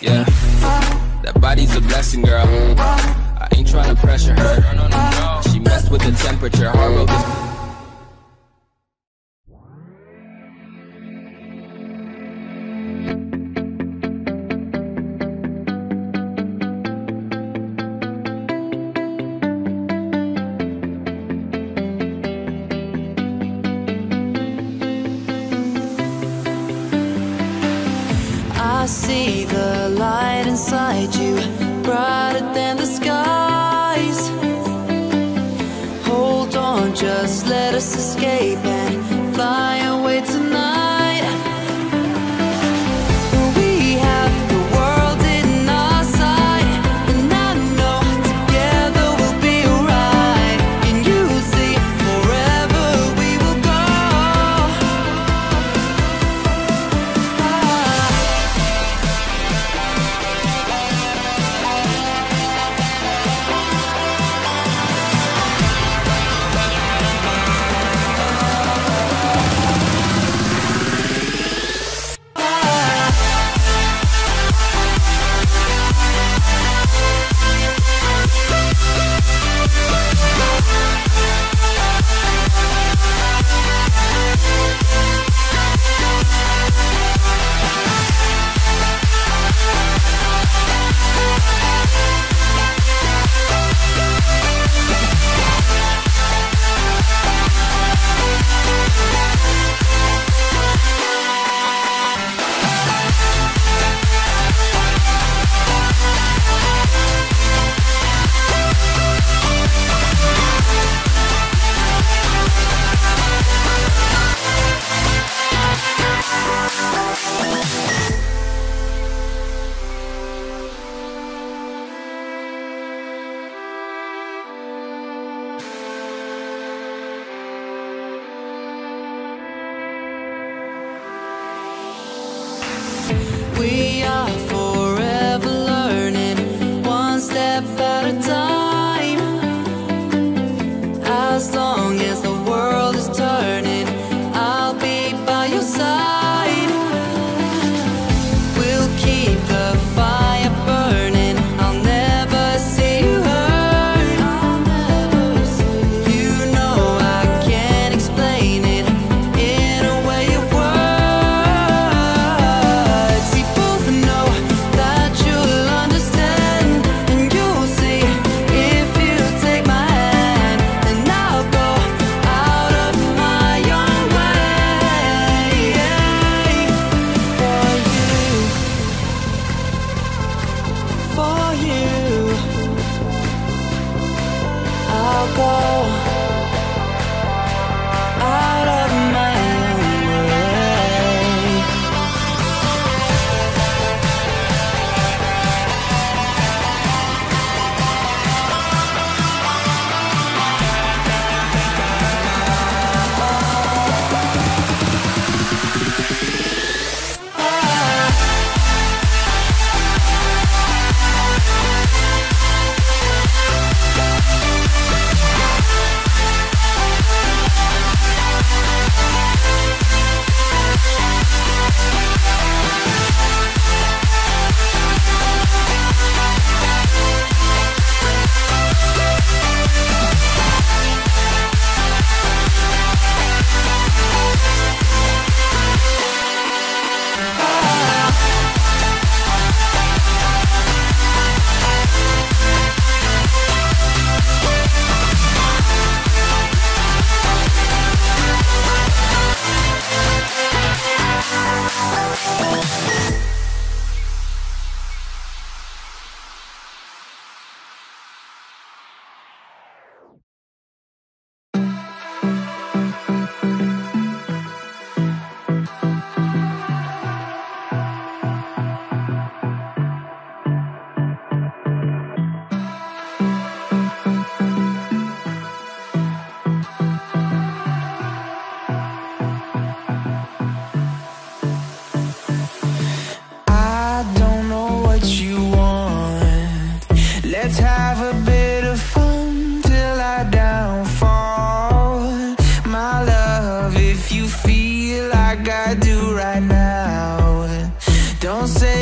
Yeah, that body's a blessing, girl. I ain't trying to pressure her. She messed with the temperature. Hard wrote this you brought you. I'll go. like I do right now. Don't say